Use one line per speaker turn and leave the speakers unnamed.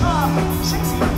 top. Sexy.